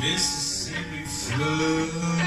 Mississippi flood.